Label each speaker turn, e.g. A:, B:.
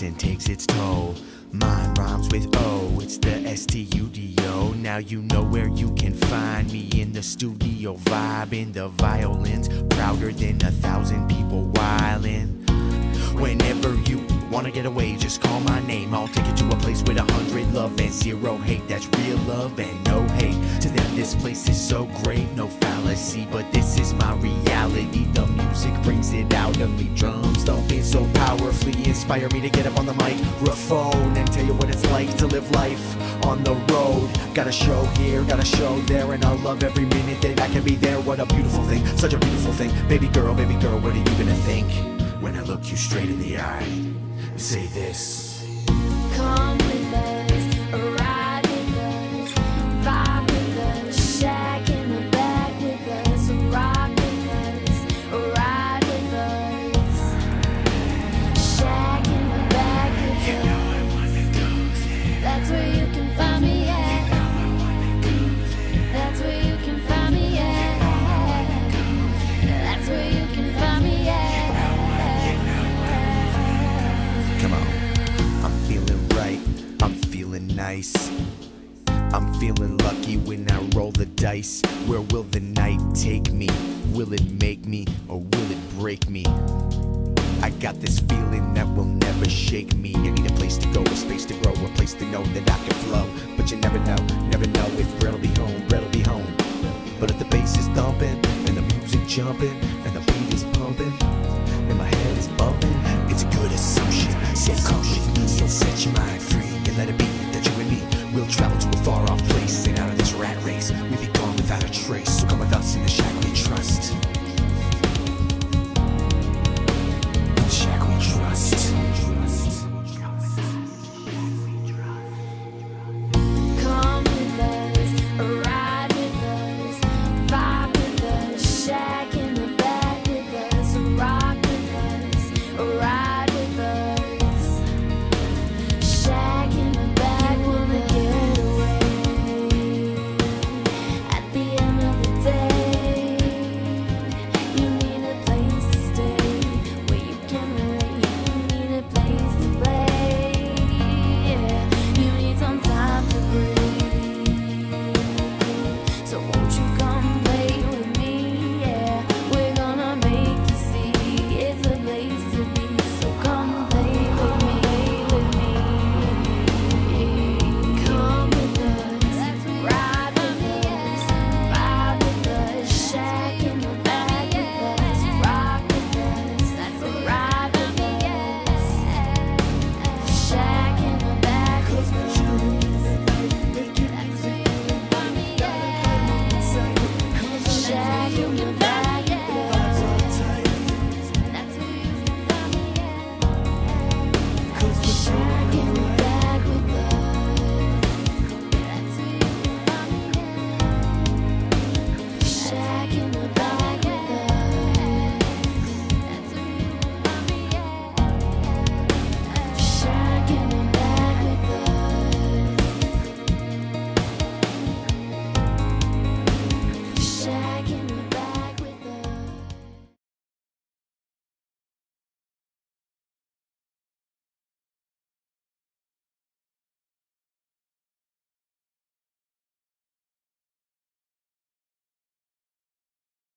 A: And takes its toll. Mine rhymes with O, it's the S-T-U-D-O. Now you know where you can find me in the studio, vibing the violins, prouder than a thousand people whiling. Whenever you wanna get away, just call my name. I'll take you to a place with a hundred love and zero hate. That's real love and no hate. To them, this place is so great, no fallacy, but this is inspire me to get up on the mic, microphone and tell you what it's like to live life on the road. Got a show here, got a show there, and I love every minute that I can be there. What a beautiful thing, such a beautiful thing. Baby girl, baby girl, what are you gonna think when I look you straight in the eye? and Say this.
B: Come with us,
A: nice. I'm feeling lucky when I roll the dice. Where will the night take me? Will it make me or will it break me? I got this feeling that will never shake me. I need a place to go, a space to grow, a place to know that I can flow. But you never know, never know if Brett'll be home, Brett'll be home. But if the bass is thumping and the music jumping,